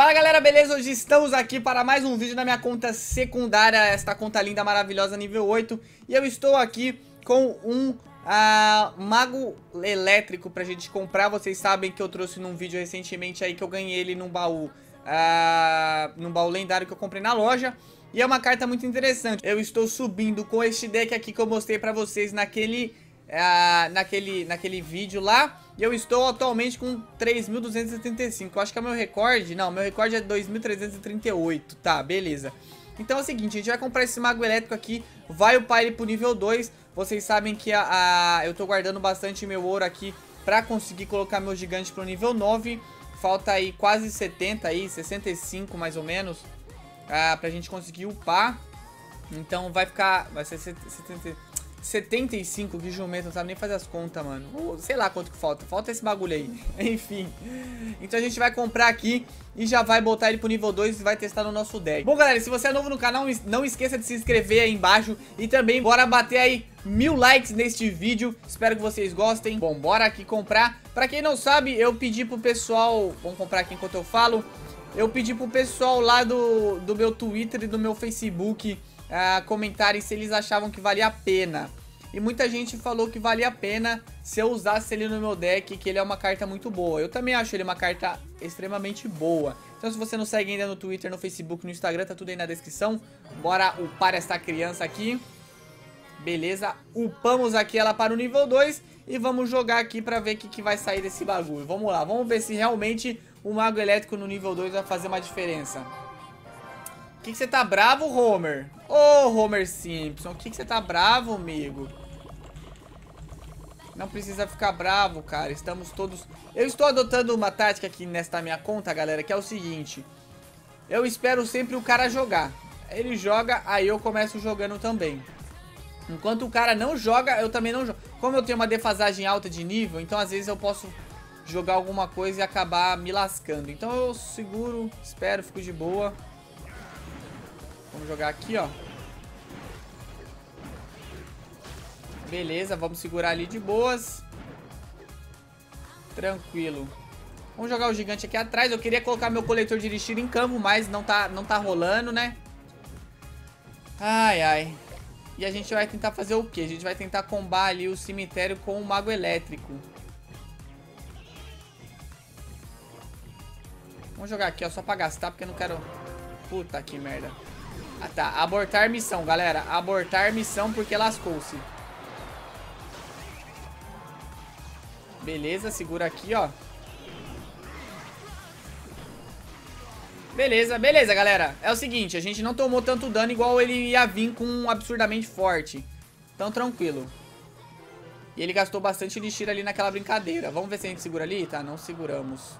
Fala galera, beleza? Hoje estamos aqui para mais um vídeo na minha conta secundária, esta conta linda, maravilhosa, nível 8 E eu estou aqui com um uh, mago elétrico pra gente comprar Vocês sabem que eu trouxe num vídeo recentemente aí que eu ganhei ele num baú uh, Num baú lendário que eu comprei na loja E é uma carta muito interessante Eu estou subindo com este deck aqui que eu mostrei pra vocês naquele uh, naquele, naquele vídeo lá. E eu estou atualmente com 3.275. Eu acho que é meu recorde. Não, meu recorde é 2.338. Tá, beleza. Então é o seguinte, a gente vai comprar esse mago elétrico aqui. Vai upar ele pro nível 2. Vocês sabem que a, a, eu tô guardando bastante meu ouro aqui pra conseguir colocar meu gigante pro nível 9. Falta aí quase 70 aí, 65 mais ou menos. Ah, pra gente conseguir upar. Então vai ficar... Vai ser 70... 75, que jumento, não sabe nem fazer as contas, mano. Sei lá quanto que falta. Falta esse bagulho aí. Enfim. Então a gente vai comprar aqui e já vai botar ele pro nível 2 e vai testar no nosso deck. Bom, galera, se você é novo no canal, não esqueça de se inscrever aí embaixo. E também bora bater aí mil likes neste vídeo. Espero que vocês gostem. Bom, bora aqui comprar. Pra quem não sabe, eu pedi pro pessoal... Vamos comprar aqui enquanto eu falo. Eu pedi pro pessoal lá do, do meu Twitter e do meu Facebook comentarem se eles achavam que valia a pena. E muita gente falou que valia a pena se eu usasse ele no meu deck, que ele é uma carta muito boa. Eu também acho ele uma carta extremamente boa. Então se você não segue ainda no Twitter, no Facebook, no Instagram, tá tudo aí na descrição. Bora upar essa criança aqui. Beleza, upamos aqui ela para o nível 2 e vamos jogar aqui pra ver o que, que vai sair desse bagulho. Vamos lá, vamos ver se realmente o Mago Elétrico no nível 2 vai fazer uma diferença. O que, que você tá bravo, Homer? Ô, oh, Homer Simpson, o que, que você tá bravo, amigo? Não precisa ficar bravo, cara. Estamos todos... Eu estou adotando uma tática aqui nesta minha conta, galera, que é o seguinte. Eu espero sempre o cara jogar. Ele joga, aí eu começo jogando também. Enquanto o cara não joga, eu também não jogo. Como eu tenho uma defasagem alta de nível, então às vezes eu posso jogar alguma coisa e acabar me lascando. Então eu seguro, espero, fico de boa. Vamos jogar aqui, ó. Beleza, vamos segurar ali de boas. Tranquilo. Vamos jogar o gigante aqui atrás. Eu queria colocar meu coletor de elixir em campo, mas não tá, não tá rolando, né? Ai, ai. E a gente vai tentar fazer o quê? A gente vai tentar combar ali o cemitério com o mago elétrico. Vamos jogar aqui, ó, só pra gastar, porque eu não quero... Puta que merda. Ah, tá. Abortar missão, galera. Abortar missão porque lascou-se. Beleza, segura aqui, ó. Beleza, beleza, galera. É o seguinte, a gente não tomou tanto dano igual ele ia vir com um absurdamente forte. Então, tranquilo. E ele gastou bastante elixir ali naquela brincadeira. Vamos ver se a gente segura ali? Tá, não seguramos.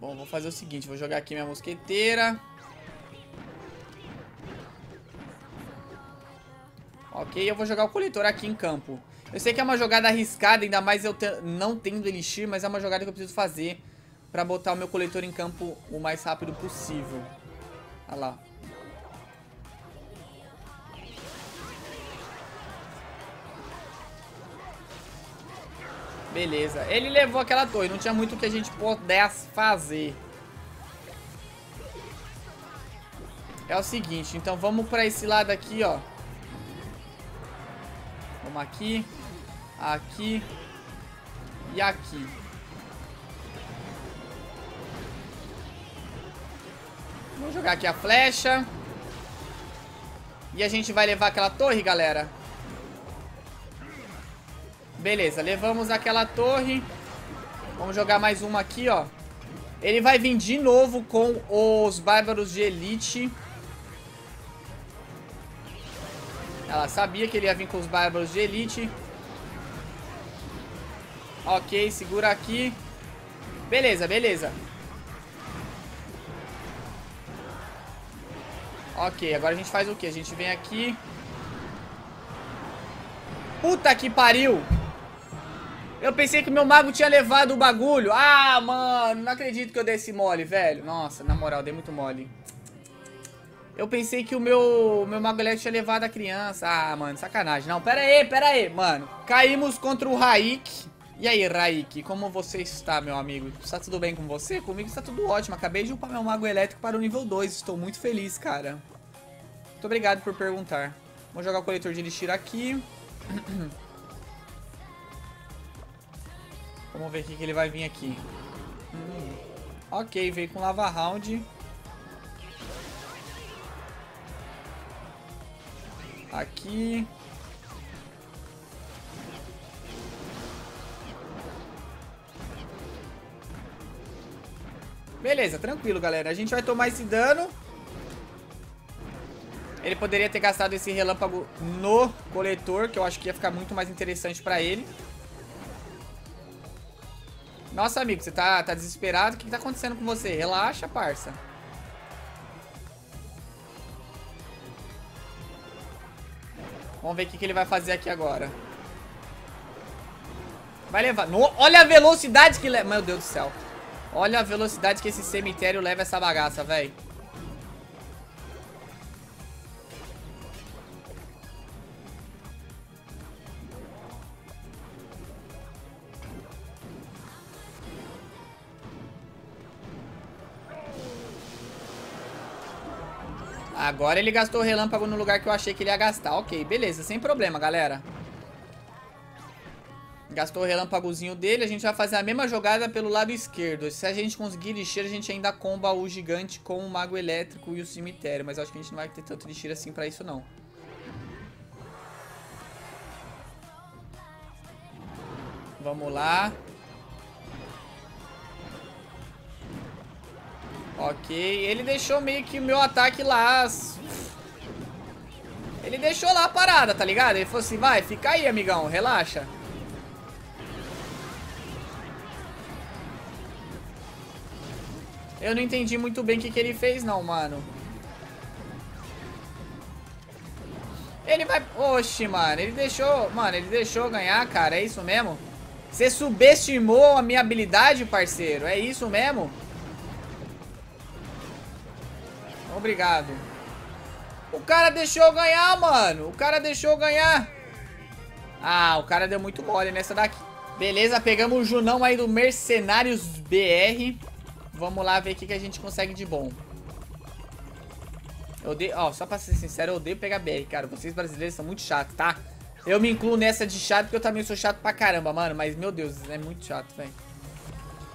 Bom, vou fazer o seguinte, vou jogar aqui minha mosqueteira. Ok, eu vou jogar o coletor aqui em campo. Eu sei que é uma jogada arriscada, ainda mais eu te não tendo elixir, mas é uma jogada que eu preciso fazer pra botar o meu coletor em campo o mais rápido possível. Olha lá. Beleza. Ele levou aquela torre. Não tinha muito que a gente pudesse fazer. É o seguinte. Então vamos pra esse lado aqui, ó. Vamos aqui. Aqui. E aqui. Vamos jogar aqui a flecha. E a gente vai levar aquela torre, galera. Beleza, levamos aquela torre. Vamos jogar mais uma aqui, ó. Ele vai vir de novo com os bárbaros de elite. Ela sabia que ele ia vir com os bárbaros de elite. Ok, segura aqui. Beleza, beleza. Ok, agora a gente faz o que? A gente vem aqui. Puta que pariu! Eu pensei que meu mago tinha levado o bagulho. Ah, mano, não acredito que eu dei esse mole, velho. Nossa, na moral, dei muito mole. Eu pensei que o meu, meu mago elétrico tinha levado a criança. Ah, mano, sacanagem. Não, pera aí, pera aí, mano. Caímos contra o Raik. E aí, Raik, como você está, meu amigo? Está tudo bem com você? Comigo está tudo ótimo. Acabei de upar meu mago elétrico para o nível 2. Estou muito feliz, cara. Muito obrigado por perguntar. Vou jogar o coletor de elixir aqui. Vamos ver o que ele vai vir aqui. Hum. Ok, veio com lava round. Aqui. Beleza, tranquilo, galera. A gente vai tomar esse dano. Ele poderia ter gastado esse relâmpago no coletor, que eu acho que ia ficar muito mais interessante pra ele. Nossa, amigo, você tá, tá desesperado? O que, que tá acontecendo com você? Relaxa, parça. Vamos ver o que, que ele vai fazer aqui agora. Vai levar... No... Olha a velocidade que leva... Meu Deus do céu. Olha a velocidade que esse cemitério leva essa bagaça, velho. Agora ele gastou o relâmpago no lugar que eu achei que ele ia gastar. Ok, beleza, sem problema, galera. Gastou o relâmpagozinho dele. A gente vai fazer a mesma jogada pelo lado esquerdo. Se a gente conseguir lixeira, a gente ainda comba o gigante com o mago elétrico e o cemitério. Mas acho que a gente não vai ter tanto lixeira assim pra isso, não. Vamos lá. Ok, ele deixou meio que o meu ataque lá... Ele deixou lá a parada, tá ligado? Ele falou assim, vai, fica aí, amigão, relaxa. Eu não entendi muito bem o que, que ele fez não, mano. Ele vai... Oxi, mano, ele deixou... Mano, ele deixou ganhar, cara, é isso mesmo? Você subestimou a minha habilidade, parceiro, é isso mesmo? Obrigado. O cara deixou ganhar, mano. O cara deixou ganhar. Ah, o cara deu muito mole nessa daqui. Beleza, pegamos o Junão aí do Mercenários BR. Vamos lá ver o que, a gente consegue de bom. Eu odeio, ó, só pra ser sincero, eu odeio pegar BR, cara. Vocês brasileiros são muito chatos, tá? Eu me incluo nessa de chato porque eu também sou chato pra caramba, mano. Mas, meu Deus, é muito chato, velho.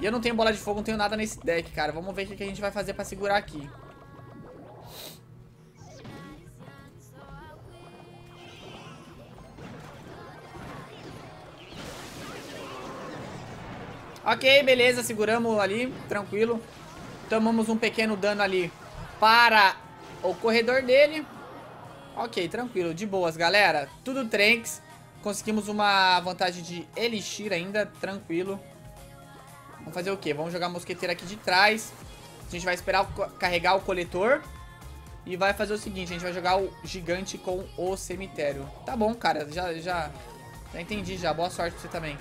E eu não tenho bola de fogo, não tenho nada nesse deck, cara. Vamos ver o que a gente vai fazer pra segurar aqui. Ok, beleza, seguramos ali, tranquilo. Tomamos um pequeno dano ali para o corredor dele. Ok, tranquilo, de boas, galera. Tudo tranks. Conseguimos uma vantagem de Elixir ainda, tranquilo. Vamos fazer o quê? Vamos jogar a mosqueteira aqui de trás. A gente vai esperar carregar o coletor. E vai fazer o seguinte, a gente vai jogar o gigante com o cemitério. Tá bom, cara, já, já, já entendi já. Boa sorte pra você também.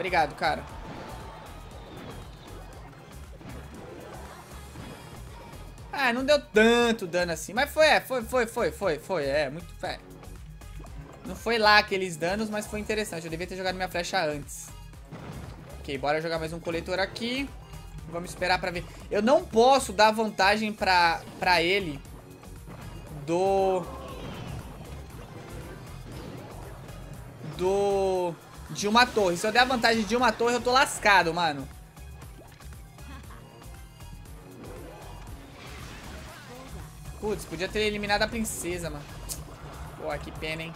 Obrigado, cara. Ah, não deu tanto dano assim. Mas foi, é, foi, foi, foi, foi, foi. É, muito... É. Não foi lá aqueles danos, mas foi interessante. Eu devia ter jogado minha flecha antes. Ok, bora jogar mais um coletor aqui. Vamos esperar pra ver. Eu não posso dar vantagem pra, pra ele do... Do de uma torre. Se eu der a vantagem de uma torre, eu tô lascado, mano. Putz, podia ter eliminado a princesa, mano. Pô, que pena, hein.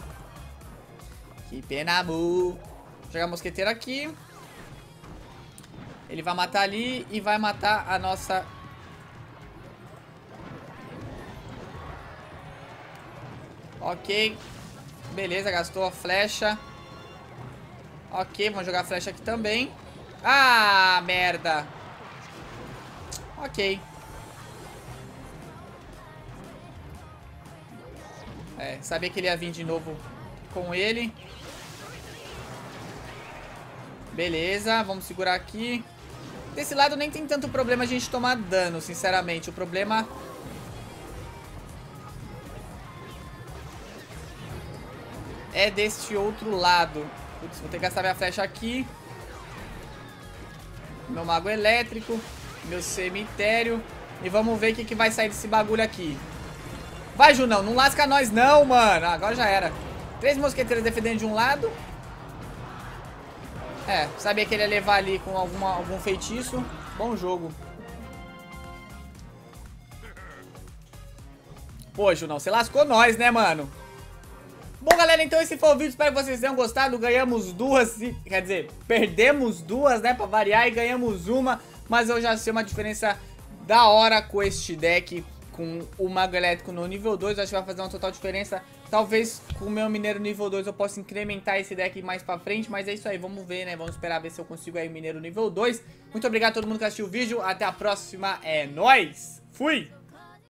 Que pena, mu. Jogar mosqueteiro aqui. Ele vai matar ali e vai matar a nossa... Ok. Beleza, gastou a flecha. Ok, vamos jogar flecha aqui também. Ah, merda. Ok. É, sabia que ele ia vir de novo com ele. Beleza, vamos segurar aqui. Desse lado nem tem tanto problema a gente tomar dano, sinceramente. O problema... É deste outro lado. Putz, vou ter que gastar minha flecha aqui. Meu mago elétrico. Meu cemitério. E vamos ver o que, que vai sair desse bagulho aqui. Vai, Junão. Não lasca nós não, mano. Agora já era. Três mosqueteiros defendendo de um lado. É, sabia que ele ia levar ali com alguma, algum feitiço. Bom jogo. Pô, Junão, você lascou nós, né, mano? Bom, galera, então esse foi o vídeo. Espero que vocês tenham gostado. Ganhamos duas, quer dizer, perdemos duas, né, pra variar. E ganhamos uma, mas eu já sei uma diferença da hora com este deck. Com o Mago Elétrico no nível 2, acho que vai fazer uma total diferença. Talvez com o meu Mineiro nível 2 eu possa incrementar esse deck mais pra frente, mas é isso aí, vamos ver, né? Vamos esperar ver se eu consigo aí o Mineiro nível 2. Muito obrigado a todo mundo que assistiu o vídeo, até a próxima, é nóis! Fui!